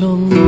Long.